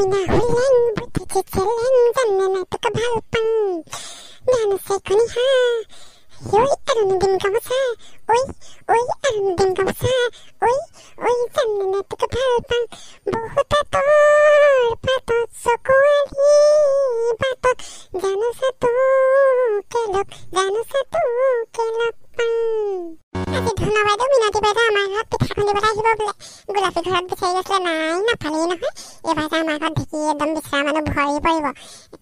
মইনা হুলেং বুদ্ধিছে চেলেং জানে নাই তোকে ভাল পাং গান আছে খনি হা ঐ আৰু নিদিম গামোচা ঐ ঐ আৰু নিদিম গামোচা ঐ ঐ জানে নাই তোকে ভাল পাং বহুত আজি ধনা বাইদেউ মিনতী বাইদেউ আমাৰ ঘৰত পিঠা খুন্দিবলৈ আহিব বোলে। গোলাপী ঘৰত বিচাৰি গৈছিলে নাই নাপালেই নহয়। এইবাৰ যে আমাৰ ঘৰত ঢেঁকী একদম বিচৰা মানুহ ভৰি পৰিব।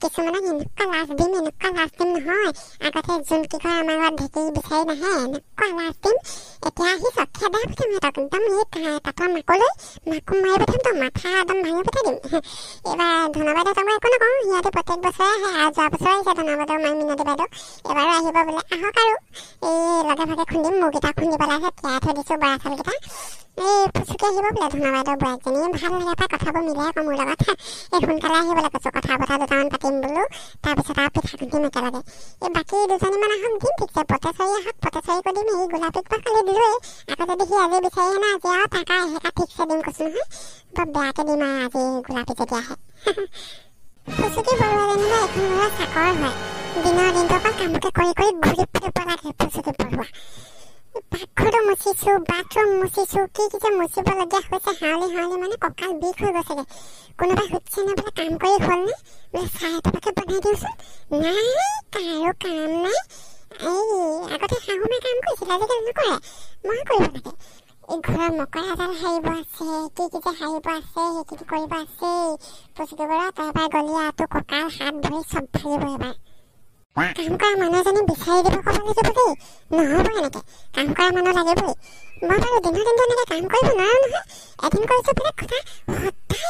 কিছুমানক এনেকুৱা লাজ দিম এনেকুৱা লাজ দিম নহয়। আগতে কয় আমাৰ ঘৰত ঢেঁকী বিচাৰি নাহে এনেকুৱা লাজ দিম। এতিয়া আহিছ খেদাই পঠাম সিহঁতক একদম এই তাঁতৰ মাকলৈ মাকো মাৰি পঠাম তো মাথা একদম ভাঙি পঠাই দিম। এইবাৰ ধনা বাইদেউক মই একো নকওঁ সিহঁতে প্ৰত্যেক বছৰে আহে আৰু যোৱা বছৰ আহিছে ধনা বাইদেউ মাই মিনতী বাইদেউ। এবাৰো আহিব বোলে আহক আৰু। এই লগে ভাগে খুন্দিম মুগকেইটা খুন্দি পেলাইছে তিয়াই থৈ দিছোঁ বৰা চাউলকেইটা। এই ফুচুকি আহিব বোলে ধুনা বাইদেউ বোৱাৰীজনী ভাল লাগে পাই কথাবোৰ মিলে আকৌ মোৰ লগত এই সোনকালে আহিবলৈ কৈছোঁ কথা বথা দুটামান পাতিম বোলো। তাৰপিছত আৰু পিঠা খুন্দিম একেলগে। এই বাকী দুজনীমান আহক দিম ঠিকছে পটেচৰি আহক পটেচৰি দিম। এই গোলাপীক বা খালি দিলোঁৱেই। আকৌ যদি সি আজি বিচাৰি আহে না আজি আৰু টাকা এহেকা ঠিকছে দিম কৈছোঁ নহয়। বৰ বেয়াকৈ দিম আৰু আজি গোলাপী যদি আহে। ফুচুকি বৰুৱা যেনিবা এখন ল'ৰা চাকৰ হয়। দিনৰ দিনটো অকল কামকে কৰি কৰি ঘূৰি ফুৰিব লাগে ফুচুকি বৰুৱা পাকঘৰটো মুচিছো বাথৰুম মুচিছো কি কি যে মুচিবলগীয়া হৈছে হাউলি হাউলি মানে কঁকাল বিষ হৈ গৈছেগে। কোনোবাই সুধিছে নে বোলে কাম কৰি হ'লনে বোলে চাহ এটাকে বনাই দিওঁচোন। নাই কাৰো কাম নাই। এই আগতে শাহুমাই কাম কৰিছিলে আজিকালি নকৰে। মই কৰিব লাগে। এই ঘৰৰ মকৰা এডাল সাৰিব আছে কি কি যে সাৰিব আছে সেইখিনি কৰিব আছেই পুচিব তাৰপৰা গলিয়াটো কঁকাল হাত ভৰি চব ভাঙিব এবাৰ। কাম কৰা মানুহ এজনী বিচাৰি দিব ক'ব লাগিব দেই। নহ'ব এনেকৈ। কাম কৰা মানুহ লাগিবই। মই বাৰু দিনৰ দিনটো এনেকৈ কাম কৰিব নোৱাৰোঁ নহয়। এদিন কৰিছোঁ বেলেগ কথা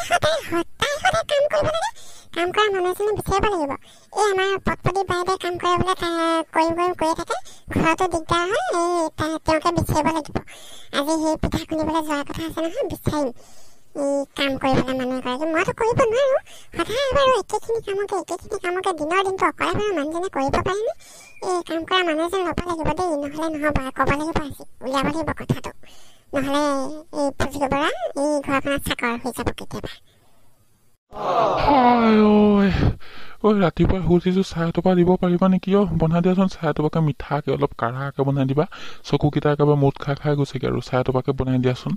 সদায় সদায় সদায় সদায় কাম কৰিব লাগে। কাম কৰা মানুহ এজনী বিচাৰিব লাগিব। এই আমাৰ পটপটি বাইদেৱে কাম কৰে বোলে কৰিম কৰি থাকে। ঘৰতো দিগদাৰ হয় এই তেওঁকে বিচাৰিব লাগিব। আজি সেই পিঠা খুন্দিবলৈ যোৱাৰ কথা আছে নহয় বিচাৰিম। কাম কৰিবলৈ মানুহ এগৰাকী মইতো কৰিব নোৱাৰোঁ সদায় বাৰু একেখিনি কামকে একেখিনি কামকে দিনৰ দিনটো অকলে বাৰু মানুহজনে কৰিব পাৰেনে এই কাম কৰা মানুহ এজন ল'ব লাগিব দেই নহ'লে নহ'ব ক'ব লাগিব আজি উলিয়াব লাগিব কথাটো নহ'লে এই ফুজিব পৰা এই ঘৰখনত চাকৰ হৈ যাব কেতিয়াবা ঐ ৰাতিপুৱাই সুধিছোঁ চাহ এটোপা দিব পাৰিবা নেকি অ' বনাই দিয়াচোন চাহ এটোপাকে মিঠাকৈ অলপ কাঢ়াকৈ বনাই দিবা। চকুকেইটা একেবাৰে মুঠ খাই খাই গৈছেগৈ আৰু চাহ এটোপাকে বনাই দিয়াচোন।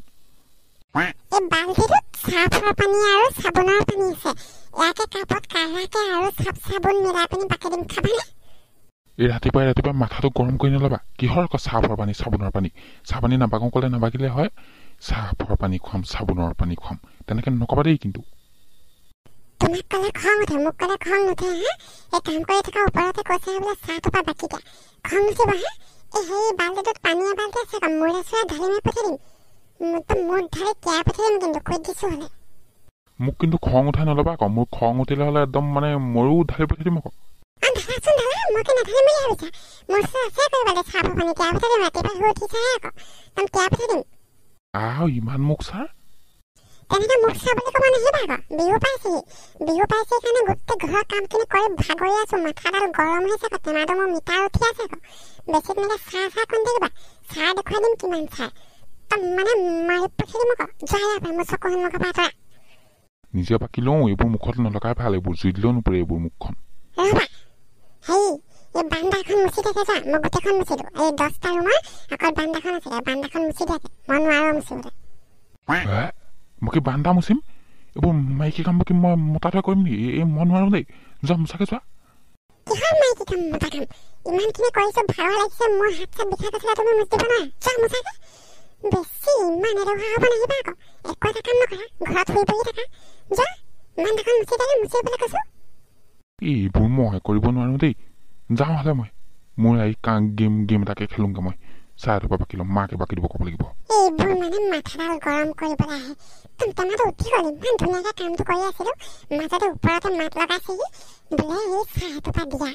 এই বাল্টিটোত চাৰ্ফৰ পানী আৰু চাবোনৰ পানী আছে। ইয়াকে কাপত কাঢ়াকে আৰু চাফ চাবোন মিলাই পিনি বাকি দিম খাবানে? এই ৰাতিপুৱাই ৰাতিপুৱাই মাথাটো গৰম কৰি নল'বা। কিহৰ আকৌ চাৰ্ফৰ পানী চাবোনৰ পানী? চাহ পানী নাবাগো ক'লে নাবাগিলে হয়। চাৰ্ফৰ পানী খুৱাম চাবোনৰ পানী খুৱাম। তেনেকৈ নক'বা দেই কিন্তু। তোমাক ক'লে খং উঠে মোক ক'লে খং নুঠে হা? এই কাম কৰি থকা ওপৰতে কৈছে বোলে চাহটোপা বাকি দিয়া খং নুঠিব হা? এই সেই বাল্টিটোত পানী এবাল্টি আছে মূৰে চূৰে ঢালি মাৰি পঠিয়াই দিম। মোৰ ঢালি তিয়াই পঠিয়াই দিম কিন্তু কৈ দিছোঁ হ'লে মোক কিন্তু খং উঠাই নল'বা আকৌ মোৰ খং উঠিলে হ'লে একদম মানে ময়ো ঢালি পঠিয়াই দিম আকৌ ধাৰাচোন ধাৰা মই কি নাথাকিম বুলি ভাবিছা মোৰ ওচৰত আছে কৰিবলৈ চাহৰ পানী তিয়াই পঠিয়াই দিম ৰাতিপুৱা শুই উঠিছাহে আকৌ একদম তিয়াই পঠিয়াই দিম আহ ইমান মোক ছাৰ তেনেকে মুখ চা বুলি ক'ব নাহিবা আকৌ বিহু পাইছেহি বিহু পাইছে কাৰণে গোটেই ঘৰৰ কামখিনি কৰি ভাগৰি আছো মাথাডাল গৰম হৈছে আকৌ টেমাটো মোৰ মিটাৰ উঠি আছে আকৌ বেছি তেনেকে চাহ চাহ খুন্দি থাকিবা চাহ দেখুৱাই দিম কিমান চাহ মানে মাৰি পঠিয়াই দিম আকৌ ইয়াৰ পৰা মোৰ চকু সন্মুখৰ পৰা আঁতৰা নিজে বাকী লওঁ এইবোৰ মুখত নলগাই ভাল এইবোৰ জুই দিলেও নপৰে এইবোৰ মুখখন ৰ'বা হেৰি এই বান্দাখন মুচি থাকে যা মই গোটেইখন মুচি দিওঁ এই দহটা ৰুমৰ অকল বান্দাখন আছিলে বান্দাখন মুচি থাকে মই নোৱাৰোঁ মুচিবলৈ মই কি বান্দা মুচিম এইবোৰ মাইকী কাম কি মই মতাটোৱে কৰিম নেকি এই মই নোৱাৰোঁ দেই যোৱা মোচাকে যোৱা কিহৰ মাইকী কাম মতা কাম ইমানখিনি কৰিছোঁ ভাগৰ লাগিছে মোৰ হাত চাত বিষাই গৈছিলে তুমি মুচি দিব নোৱাৰা যোৱা মোচাকে বেছি ইমান এলেহুৱা হ'ব নাহিবা আকৌ। একো এটা কাম নকৰা ঘৰত শুই বহি থাকা। যোৱা বান্দাখন মুচি থাকে মুচিবলৈ কৈছোঁ। এইবোৰ মই কৰিব নোৱাৰোঁ দেই। যাওঁ হ'লে মই। মোৰ এই গেম গেম এটাকে খেলোঁগৈ মই। চাহ এটোপা বাকী ল'ম মাকে বাকী দিব ক'ব লাগিব। এইবোৰ মানে মাথাডাল গৰম কৰিবলৈ আহে। টমটমাটো উঠি গ'ল ইমান ধুনীয়াকৈ কামটো কৰি আছিলোঁ। মাজতে ওপৰতে মাত লগাইছেহি। বোলে এই চাহ এটোপা দিয়া।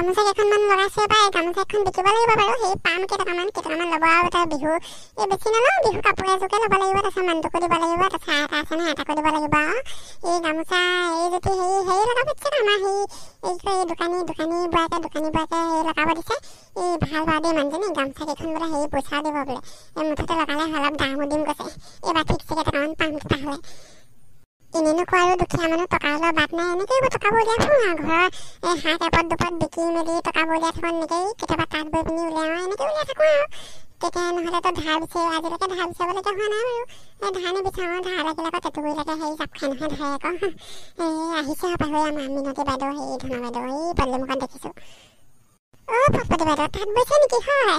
গামোচা কেইখনমান লগাইছে বা এই গামোচা এখন বিকিব লাগিব বাৰু। সেই পাম কেইটকামান কেইটকামান ল'ব আৰু তাৰ বিহু। এই বেছি নলওঁ বিহু কাপোৰ এযোৰকে ল'ব লাগিব তাৰপিছত মানুহটোকো দিব লাগিব তাৰপিছত এটা আছে নহয় এটাকো দিব লাগিব এই গামোচা এই যদি হেৰি হেৰি লগাব দিছে আমাৰ সেই এই দোকানী দোকানী বোৱাকে দোকানী বোৱাকে হেৰি লগাব দিছে। এই ভাল বাৰু দেই মানুহজনী গামোচা কেইখন বোলে হেৰি পইচা দিব বোলে। এই মুঠতে লগালে অলপ দামো দিম কৈছে। এইবাৰ ঠিকছে কেইটকামান পাম তেতিয়াহ'লে কোৱা আৰু দুখীয়া মানুহ টকা অলপ বাট নাই এনেকৈ এইবোৰ টকাবোৰ উলিয়াই থওঁ আৰু ঘৰৰ এই হাঁহ এপদ দুপদ বিকি মেলি টকাবোৰ উলিয়াই থাকোঁ এনেকৈ কেতিয়াবা তাঁত বৈ পিনি উলিয়াওঁ এনেকৈ উলিয়াই থাকোঁ আৰু। তেতিয়া নহ'লেতো ধাৰ বিচাৰি আজিলৈকে ধাৰ বিচাৰিবলগীয়া হোৱা নাই বাৰু। এই ধাৰ নিবিচাৰোঁ ধাৰ লাগিলে আকৌ টেটুগুৰিলৈকে হেৰি জাপ খাই নহয় ধাৰে আকৌ। এই আহিছে আৰু পাহৰি আমাৰ মিনতী বাইদেউ হেৰি ধনা বাইদেউ এই পদূলিমুখত দেখিছোঁ। অ' পদপতি বাইদেউ তাঁত বৈছে নেকি? হয়।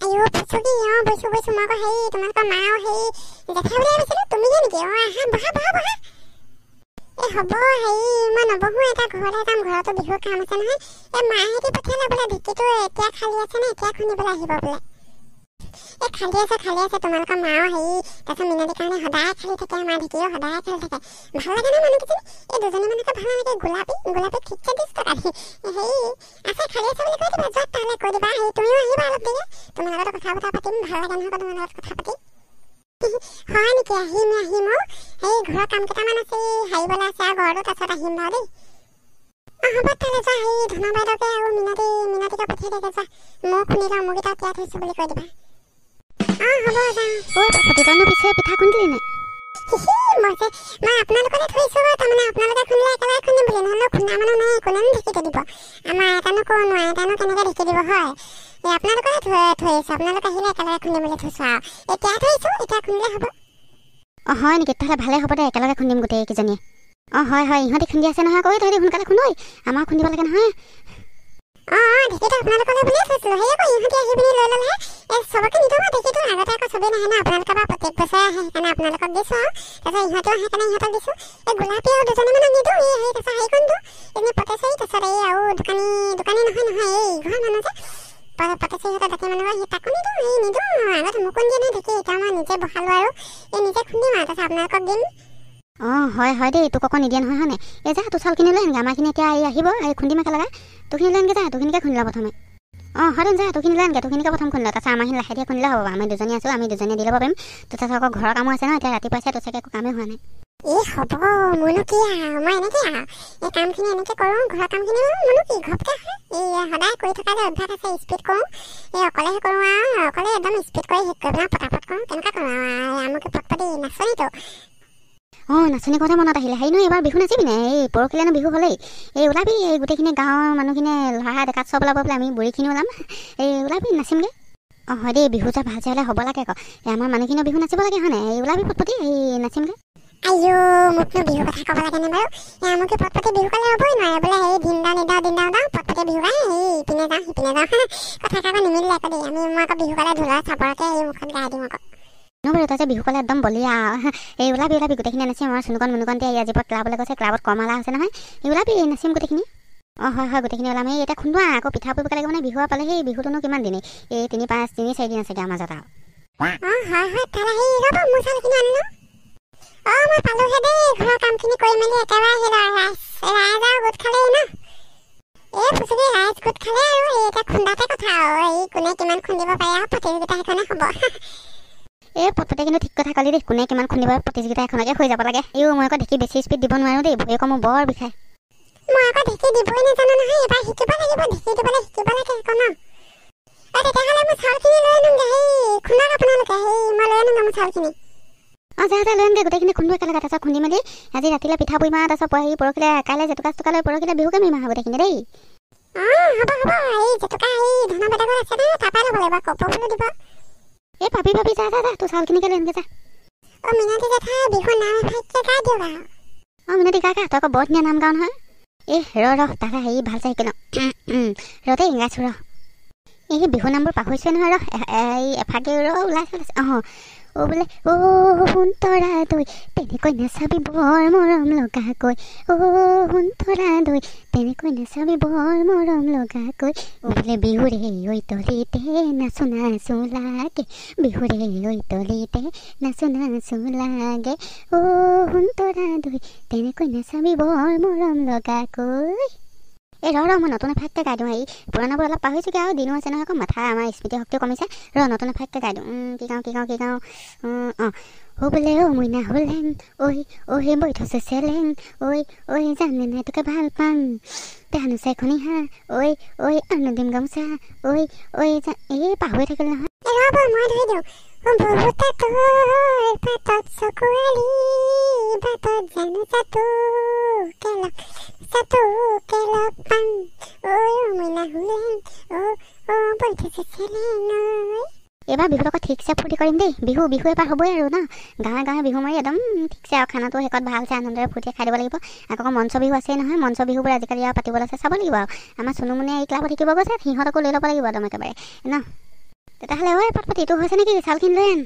আইঅ' ফুচুকি অঁ বৈছোঁ বৈছোঁ মই আকৌ হেৰি তোমালোকৰ মা আৰু হেৰি জেঠাই উলিয়াই গৈছিলোঁ তুমিহে নেকি অঁ আহা বহা বহা বহা এই হ'ব হেৰি মই নবহোঁ এটা ঘৰলৈ যাম ঘৰতো বিহুৰ কাম আছে নহয় এই মাহেঁতি পঠিয়ালে বোলে ঢেঁকীটো এতিয়া খালী আছে নে এতিয়া খুন্দিবলৈ আহিব বোলে এই খালী আছে খালী আছে তোমালোকৰ মাও হেৰি তাৰপিছত মিনতিৰ কাৰণে সদায় খালী থাকে মা ঢেঁকীও সদায় খালী থাকে। ভাল লাগে ন মানুহকেইজনী। এই দুজনী মানুহকে ভাল নালাগে গোলাপী গোলাপী ঠিকছে দিছ টকা। দি হেৰি আছে খালী আছে বুলি কৈ দিবা যোৱা তালৈ কৈ দিবা হেৰি তুমিও আহিবা অলপ দেৰি তোমাৰ লগত কথা বতৰা পাতিম ভাল লাগে নহয় তোমাৰ লগত কথা পাতি। হয় নেকি? আহিম আহিম অ' এই ঘৰৰ কাম কেইটামান আছে হাৰিবলৈ আছে আৰু ঘৰতো তাৰপিছত আহিম বাৰু দেই। হ'ব তালৈ যোৱা হেৰি ধনা বাইদেউকে আৰু মিনতী মিনতীকে পঠিয়াই দিয়াগে যোৱা মই খুন্দি লওঁ মোক এতিয়া তিয়াই থৈছোঁ বুলি কৈ দিবা। হ'ব যাওঁ ঐ প্ৰতিজনৰ পিছে পিঠা খুন্দিলি নে হিহি, মই যে মই আপোনালোকলে থৈছোঁ তাৰমানে আপোনালোকে খুন্দিলে একেবাৰে খুন্দিম বুলি নহ'লে খুন্দা মানুহ নাই কোনেনো ঢেঁকীটো দিব? আমাৰ আইতানো ক'নো আইতানো কেনেকৈ ঢেঁকী দিব হয়? এই আপোনালোকৰে থৈ থৈ আহিছোঁ আপোনালোক আহিলে একেলগে খুন্দিম বুলি থৈছোঁ আৰু। এতিয়া থৈছোঁ এতিয়া খুন্দিলে হ'ব। অঁ হয় নেকি? তেতিয়াহ'লে ভালে হ'ব দে একেলগে খুন্দিম গোটেইকেইজনীয়ে। অঁ হয় হয় ইহঁতি খুন্দি আছে নহয় কৈ তহঁতি সোনকালে খুন্দৈ আমাৰ খুন্দিব লাগে নহয়। অঁ হয় হয় দেই তোক আকৌ নিদিয়ে নহয় হয়নে এই যা তোৰ চাউলখিনি লৈ আনগৈ আমাৰখিনি এতিয়া এই আহিব এই খুন্দিম একেলগে। তোৰখিনি লৈ আনগৈ যা তোৰখিনিকে খুন্দি ল প্ৰথমে। অঁ হয় যা তোৰখিনি লৈ আনগৈ তোৰখিনিকে প্ৰথম খুন্দি। ল তাৰপিছত আমাৰখিনি লাহে ধীৰে খুন্দিলে হ'ব আমি দুজনী আছোঁ আমি দুজনীয়ে দি ল'ব পাৰিম। তোৰ তাৰপিছত আকৌ ঘৰৰ কামো আছে ন এতিয়া ৰাতিপুৱাইছে তোৰ চাগে একো কামেই হোৱা নাই। এই অঁ নাচনী কথা মনত আহিলে। হেৰি নহয় এইবাৰ বিহু নাচিবি নে? এই পৰহিলৈনো বিহু হ'লেই। এই ওলাবি এই গোটেইখিনি গাঁৱৰ মানুহখিনিয়ে ল'ৰা ডেকাত চব ওলাব বোলে আমি বুঢ়ীখিনি ওলাম। এই ওলাবি নাচিমগৈ। অঁ হয় দেই বিহু যে ভাল চাই হ'লে হ'ব লাগে আকৌ। এই আমাৰ মানুহখিনিও বিহু নাচিব লাগে হয় নাই এই ওলাবি পটপটি এই নাচিমগৈ। তই যে বিহু ক'লে একদম বলিয়া এই ওলাবি ওলাবি গোটেইখিনি নাচিম আমাৰ চুনুকন মুনুকনতে এই আজিৰ পৰা ক্লাবলৈ গৈছে ক্লাবত কৰ্মালা আছে নহয়। এই ওলাবি নাচিম গোটেইখিনি। অঁ হয় হয় গোটেইখিনি ওলাম। এই এতিয়া খুন্দোৱা আকৌ পিঠা পুৰিব লাগে মানে বিহু পালে সেই বিহুটোনো কিমান দিনেই? এই তিনি পাঁচ তিনি চাৰিদিন আছেগৈ আমাৰ মাজত আৰু। কথা কোনে কিমান খুন্দিব পাৰে আৰু প্ৰতিযোগিতা সেইখনে হ'ব। এই পটপটে কিন্তু ঠিক কথা ক'লি দেই কোনে কিমান খুন্দিব প্ৰতিযোগিতা এখনকে হৈ যাব লাগে। এই মই আকৌ দেখি বেছি স্পীড দিব নোৱাৰোঁ দেই ভৰি আকৌ মোৰ বৰ বিষায় মই আকৌ ঢেঁকী দিবই নাজানো নহয় এবাৰ শিকিব লাগিব ঢেঁকী দিবলৈ শিকিব লাগে আকৌ ন। অঁ তেতিয়াহ'লে মই চাউলখিনি লৈ আনোগৈ সেই খুন্দক আপোনালোকে সেই মই লৈ আনোগৈ মোৰ চাউলখিনি। অঁ যা যা লৈ আনগৈ গোটেইখিনি খুন্দো একেলগে তাৰপিছত খুন্দি মেলি আজি ৰাতিলৈ পিঠা পুৰিম তাৰপিছত হেৰি পৰহিলে কাইলৈ জেতুকা চেতুকালৈ পৰহিলে বিহুকে মাৰিম আৰু গোটেইখিনি দেই। অঁ হ'ব হ'ব এই জেতুকা এই ধনা বেদকৰ আছে নহয় তাৰপৰাই ল'ব লাগিব কপৌফুলো দিব। মিনতী বিহু নাম গাওঁ নহয় এই ৰ ৰ হেৰি ভাল চাই শিকি লওঁ ৰ দেই গাইছোঁ ৰ এই বিহু নামবোৰ পাহৰিছোৱে নহয় ৰ এ- এই এফাকে ৰ ওলাইছে ওলাইছে অঁ অ' বোলে অ' সোণতৰা দৈ তেনেকৈ নাচাবি বৰ মৰম লগাকৈ অ' সোণতৰা দৈ তেনেকৈ নাচাবি বৰ মৰম লগাকৈ অ' বোলে বিহুৰে ঐ তলিতে নাচো নাচো লাগে। বিহুৰে ঐ তলিতে নাচো নাচো লাগে। অ' সোণতৰা দৈ তেনেকৈ নাচাবি বৰ মৰম লগাকৈ এই ৰ ৰ মই নতুন এফাককৈ গাই দিওঁ এই পুৰণাবোৰ অলপ পাহৰিছোঁগৈ আৰু দিনো আছে নহয় আকৌ মাথা আমাৰ স্মৃতি শক্তিও কমিছে। ৰ নতুন এফাককৈ গাই দিওঁ। কি গাওঁ কি গাওঁ কি গাওঁ অঁ অ' বোলে অ' মইনা হোলেং ঐ ঐ বৈ থৈছে চেলেং ঐ ঐ জানে নাই তোকে ভাল পাং দেহানো চাইখনি হা ঐ ঐ দিম গামোচা ঐ ঐ এই পাহৰি থাকিল নহয়। মই ধৰি দিওঁ। চকুৱালি বাটত জানো জাতো কেলক জাতো কেলক পাম ঐ মইনা হুলেন অ অ বৈঠছে চেলেন ঐ এইবাৰ বিহুত আকৌ ঠিকছে ফূৰ্তি কৰিম দেই। বিহু বিহু এবাৰ হ'বই আৰু ন? গাঁৱে গাঁৱে বিহু মাৰি একদম ঠিকছে আৰু খানাটো শেষত ভালছে আনন্দৰে ফূৰ্তি খাই দিব লাগিব। আকৌ আকৌ মঞ্চ বিহু আছেই নহয়। মঞ্চ বিহুবোৰ আজিকালি আৰু পাতিবলৈ আছে। চাব লাগিব আৰু। আমাৰ চুনুমুনিয়ে এই ক্লাবত শিকিব গৈছে। সিহঁতকো লৈ ল'ব লাগিব একদম একেবাৰে। ন? তেতিয়াহ'লে ঐ পাতপাতি এইটো হৈছে নেকি? চাউলখিনি লৈ আন।